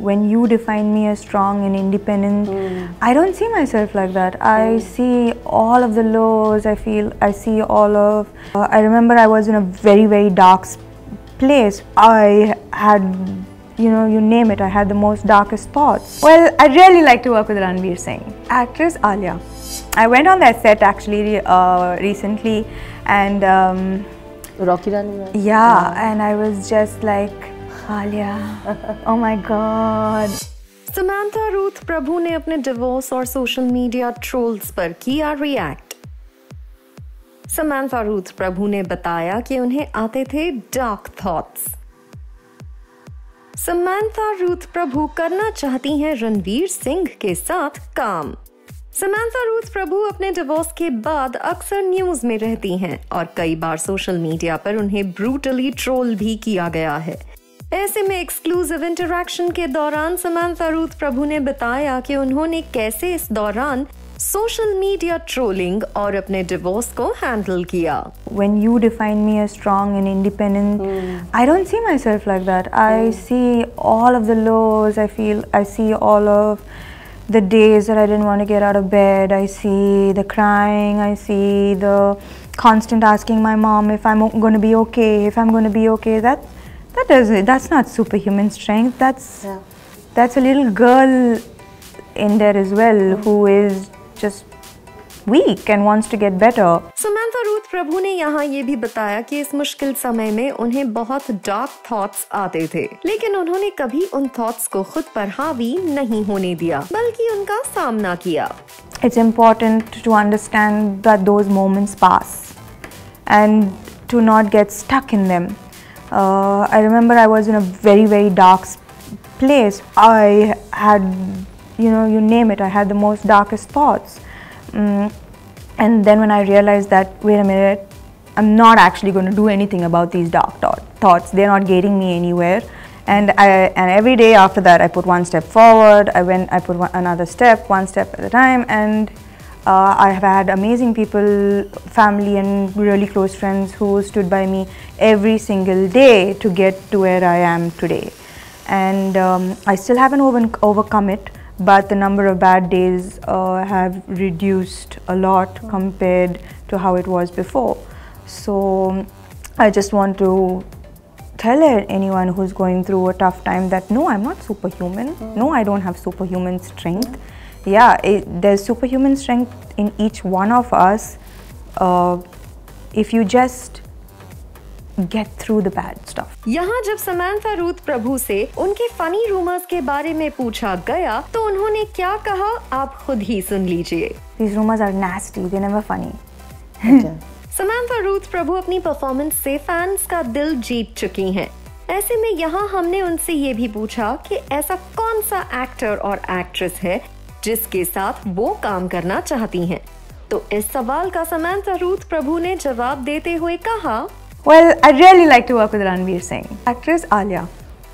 when you define me as strong and independent, mm. I don't see myself like that. Mm. I see all of the lows. I feel I see all of. Uh, I remember I was in a very very dark place. I had, you know, you name it. I had the most darkest thoughts. Well, I'd really like to work with Ranveer Singh. Actress Alia. I went on that set actually uh, recently, and. Um, Rocky ranveer Yeah, yeah, and I was just like Alia. oh my god. Samantha Ruth Prabhu ने अपने divorce और social media trolls पर किया react Samantha Ruth Prabhu ने बताया कि उन्हें आते थे डार्क थॉट्स समांथा रूथ प्रभु करना चाहती हैं रणवीर सिंह के साथ काम समांथा रूथ प्रभु अपने डिवोर्स के बाद अक्सर न्यूज़ में रहती हैं और कई बार सोशल मीडिया पर उन्हें ब्रूटली ट्रोल भी किया गया है ऐसे में एक्सक्लूसिव इंटरेक्शन के दौरान समांथा रूथ प्रभु ने बताया कि उन्होंने कैसे इस दौरान सोशल मीडिया ट्रोलिंग और अपने डिवोर्स को हैंडल किया। When you define me are strong and independent I don't see myself like that I see all of the lows I feel I see all of the days I don't want get out of bed I see the crying I see the constant asking my mom if I am gonna be okay if I am gonna be okay that that doesn't. That's not superhuman strength. That's yeah. that's a little girl in there as well mm. who is just weak and wants to get better. Samantha Ruth प्रभु ने यहाँ ये भी बताया कि इस मुश्किल समय में उन्हें बहुत डार्क थॉट्स आते थे लेकिन उन्होंने कभी उन थॉट्स को खुद पर हावी नहीं होने दिया बल्कि उनका सामना किया It's important to understand that those moments pass and to not get stuck in them. Uh, I remember I was in a very, very dark place. I had, you know, you name it, I had the most darkest thoughts. Mm. And then when I realized that, wait a minute, I'm not actually going to do anything about these dark thoughts. They're not getting me anywhere. And I, and every day after that, I put one step forward. I went, I put one, another step, one step at a time, and uh, I have had amazing people, family and really close friends who stood by me every single day to get to where I am today. And um, I still haven't over overcome it, but the number of bad days uh, have reduced a lot compared to how it was before. So I just want to tell anyone who's going through a tough time that no, I'm not superhuman. No, I don't have superhuman strength yeah, it, there's superhuman strength in each one of us uh, if you just get through the bad stuff. यहाँ जब Samantha Ruth प्रभु से उनके funny rumours के बारे में पूछा गया तो उन्होंने क्या कहा आप खुद ही सुन लीजिए These rumors are nasty, they're never funny. Samantha Ruth Prabhu अपनी परफॉर्मेंस से फैंस का दिल जीत चुकी हैं। ऐसे में यहाँ हमने उनसे ये भी पूछा कि ऐसा कौन सा एक्टर और एक्ट्रेस है जिसके साथ वो काम करना चाहती हैं। तो इस सवाल का समांथा रूथ प्रभु ने जवाब देते हुए कहा Well, I'd really like to work with Ranveer Singh. Actress Alia.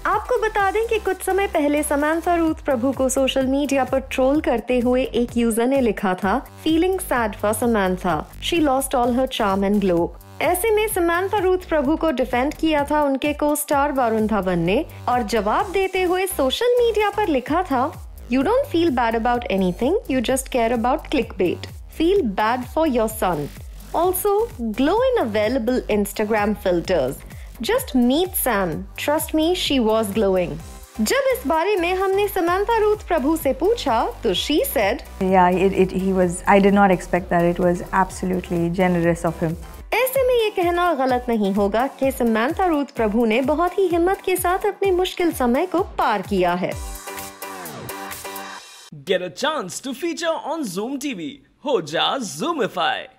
आपको बता दें कि कुछ समय पहले समांथा रूथ प्रभु को सोशल मीडिया पर ट्रोल करते हुए एक यूज़र ने लिखा था feeling sad for Samantha she lost all her charm and glow ऐसे में समांथा रूथ प्रभु को डिफेंड किया था उनके को स्टार वरुण धवन ने और जवाब देते हुए सोशल मीडिया पर लिखा था You don't feel bad about anything, you just care about clickbait. Feel bad for your son. Also, glow in available Instagram filters. Just meet Sam. Trust me, she was glowing. जब इस बारे में हमने Samantha Ruth प्रभु से पूछा तो she said yeah it, it he was I did not expect that it was absolutely generous of him ऐसे में ये कहना गलत नहीं होगा कि समांथा रूथ प्रभु ने बहुत ही हिम्मत के साथ अपने मुश्किल समय को पार किया है Get a chance to feature on Zoom TV. Ho ja Zoomify.